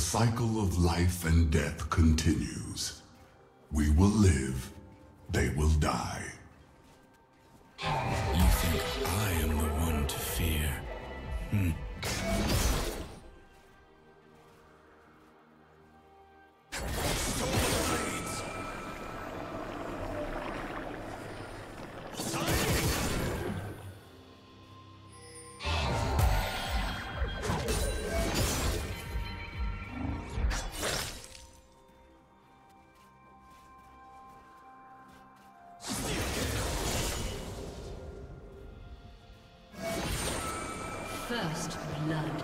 cycle of life and death continues. We will live, they will die. You think I am the one to fear? Hmm. First blood.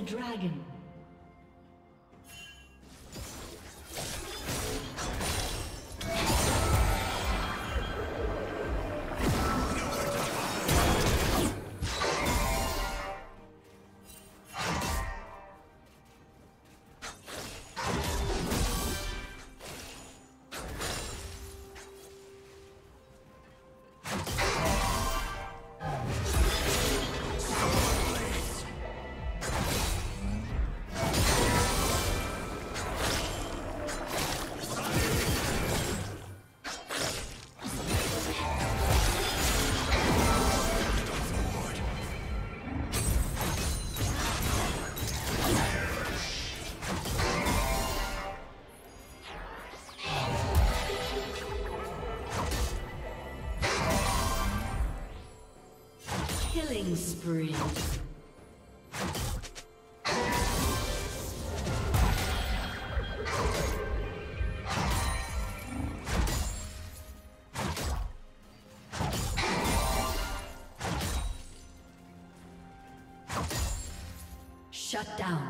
The dragon. Shut down.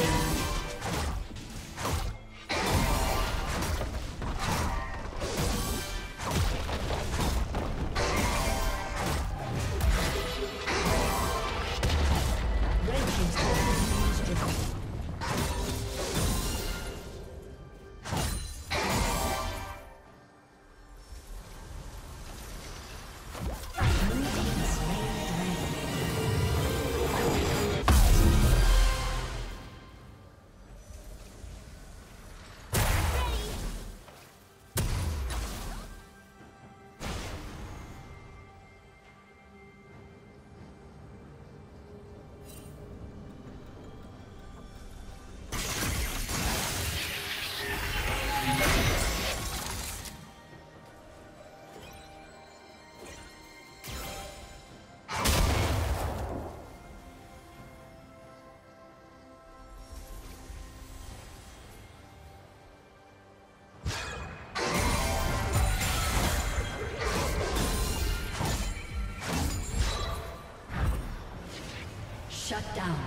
Shut down.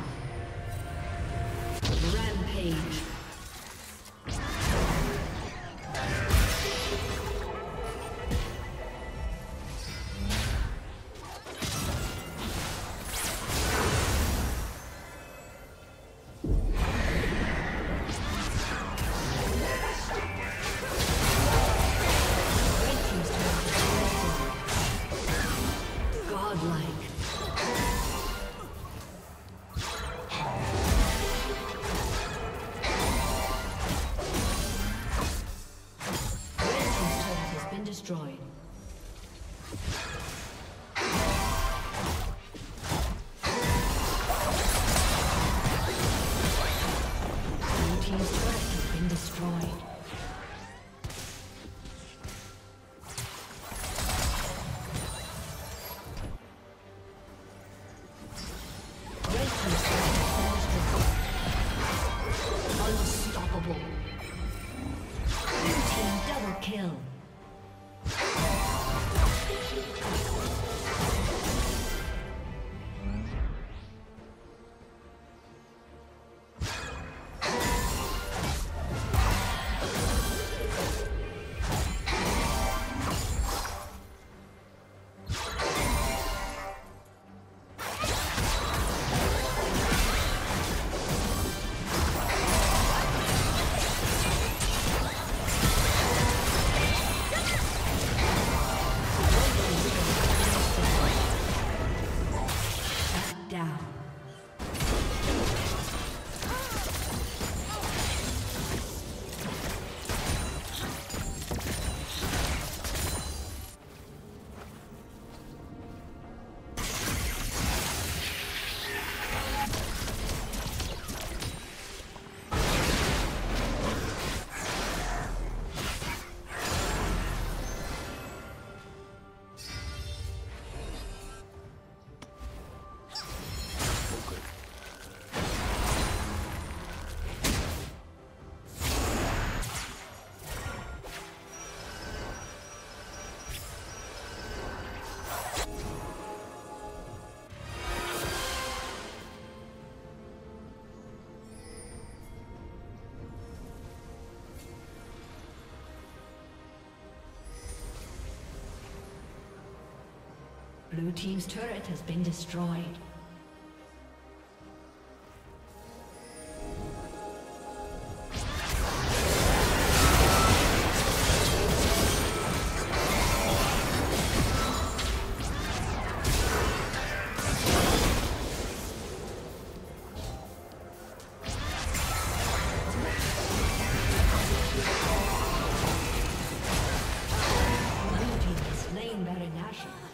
Rampage. Blue Team's turret has been destroyed. Baron.